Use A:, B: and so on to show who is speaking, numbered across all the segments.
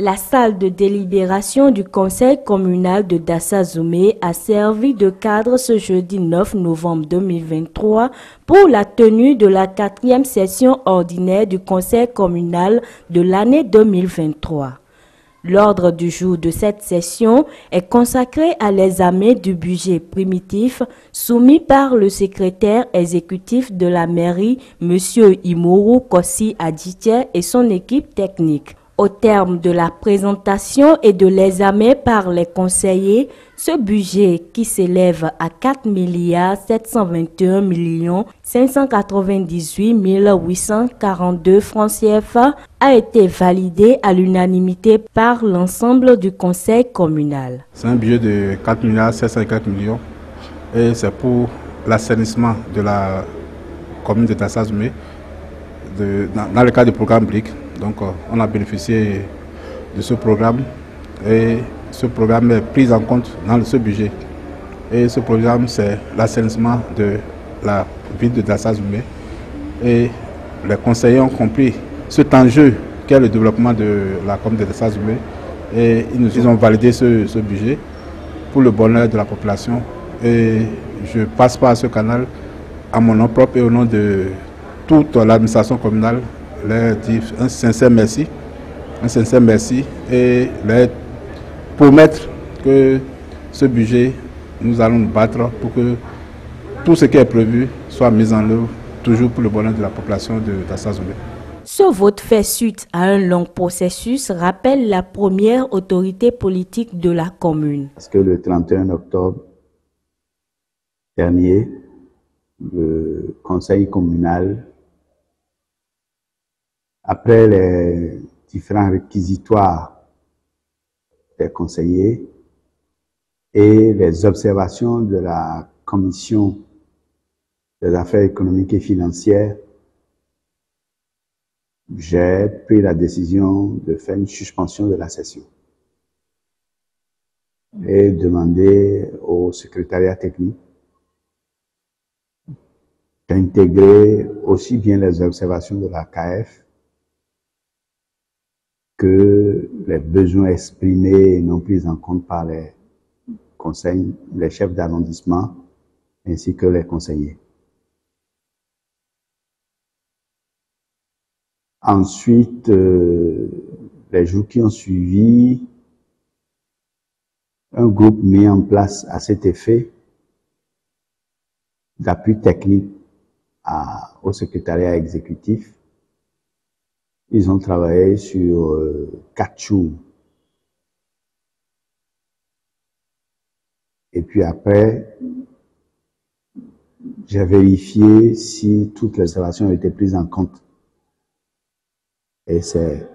A: La salle de délibération du conseil communal de Dassa-Zoumé a servi de cadre ce jeudi 9 novembre 2023 pour la tenue de la quatrième session ordinaire du conseil communal de l'année 2023. L'ordre du jour de cette session est consacré à l'examen du budget primitif soumis par le secrétaire exécutif de la mairie, M. Imoru Kossi Aditya et son équipe technique. Au terme de la présentation et de l'examen par les conseillers, ce budget qui s'élève à 4 milliards 721 millions 598 842 francs CFA a été validé à l'unanimité par l'ensemble du conseil communal.
B: C'est un budget de 4 milliards 704 millions et c'est pour l'assainissement de la commune de Tassazoumé dans, le cadre du programme BRIC. Donc euh, on a bénéficié de ce programme et ce programme est pris en compte dans ce budget. Et ce programme, c'est l'assainissement de la ville de Dassazoumé. Et les conseillers ont compris cet enjeu qu'est le développement de la commune de Dassazoumé. Et ils nous ont validé ce, ce, budget pour le bonheur de la population. Et je passe par ce canal à mon nom propre et au nom de toute l'administration communale leur dire un sincère merci, un sincère merci et leur promettre que ce budget, nous allons nous battre pour que tout ce qui est prévu soit mis en œuvre, toujours pour le bonheur de la population de Dassazoumé.
A: Ce vote fait suite à un long processus, rappelle la première autorité politique de la commune.
C: Parce que le 31 octobre dernier, le conseil communal après les différents réquisitoires des conseillers et les observations de la commission des affaires économiques et financières, j'ai pris la décision de faire une suspension de la session et demander au secrétariat technique d'intégrer aussi bien les observations de la KF que les besoins exprimés non pris en compte par les conseils, les chefs d'arrondissement ainsi que les conseillers. Ensuite, euh, les jours qui ont suivi, un groupe mis en place à cet effet d'appui technique au secrétariat exécutif ils ont travaillé sur euh, jours. Et puis après, j'ai vérifié si toutes les observations été prises en compte. Et c'est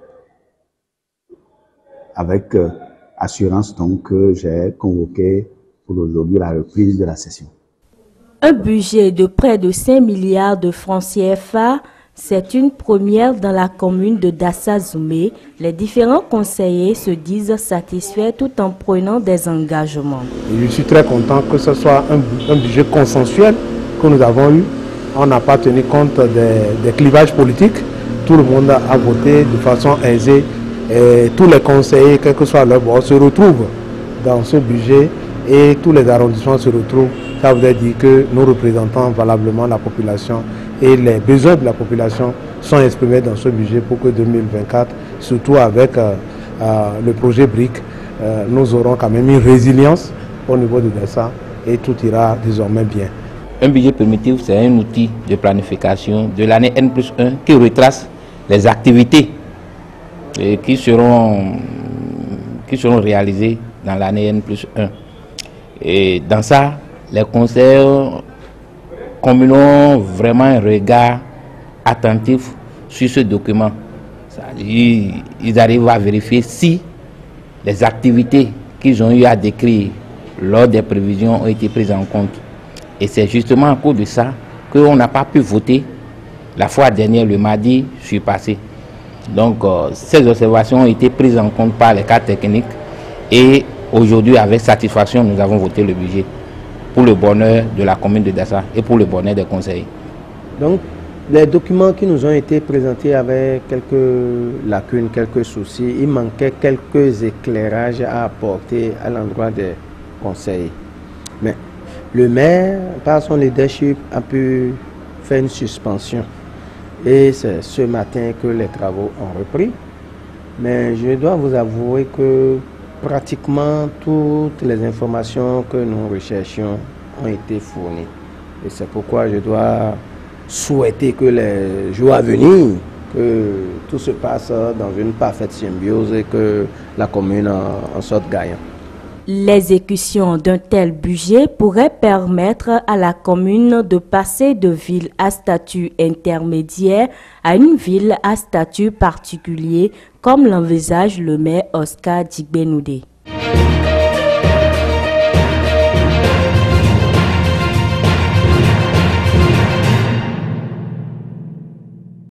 C: avec euh, assurance donc que j'ai convoqué pour aujourd'hui la reprise de la session.
A: Un budget de près de 5 milliards de francs CFA c'est une première dans la commune de Dassa-Zoumé. Les différents conseillers se disent satisfaits tout en prenant des engagements.
D: je suis très content que ce soit un, budget consensuel que nous avons eu. On n'a pas tenu compte des, clivages politiques. Tout le monde a voté de façon aisée. Tous les conseillers, quel que soit leur bord, se retrouvent dans ce budget et tous les arrondissements se retrouvent. Ça veut dire que nous représentons valablement la population et les besoins de la population sont exprimés dans ce budget pour que 2024, surtout avec euh, euh, le projet BRIC, euh, nous aurons quand même une résilience au niveau de ça et tout ira désormais bien.
E: Un budget primitif, c'est un outil de planification de l'année N plus 1 qui retrace les activités qui, seront, qui seront réalisées dans l'année N plus 1. Et dans ça, les conseils communons vraiment un regard attentif sur ce document. Ils arrivent à vérifier si les activités qu'ils ont eu à décrire lors des prévisions ont été prises en compte. Et c'est justement à cause de ça qu'on n'a pas pu voter la fois dernière, le mardi, je suis passé. Donc, euh, ces observations ont été prises en compte par les cas techniques et aujourd'hui, avec satisfaction, nous avons voté le budget pour le bonheur de la commune de Dassa et pour le bonheur des conseils.
D: Donc, Les documents qui nous ont été présentés avaient quelques lacunes, quelques soucis. Il manquait quelques éclairages à apporter à l'endroit des conseils. Mais le maire, par son leadership, a pu faire une suspension. Et c'est ce matin que les travaux ont repris. Mais je dois vous avouer que pratiquement toutes les informations que nous recherchions ont été fournies. Et c'est pourquoi je dois souhaiter que les jours à venir, que tout se passe dans une parfaite symbiose et que la commune en, sorte gagnant.
A: L'exécution d'un tel budget pourrait permettre à la commune de passer de ville à statut intermédiaire à une ville à statut particulier, comme l'envisage le maire Oscar Digbenoudé.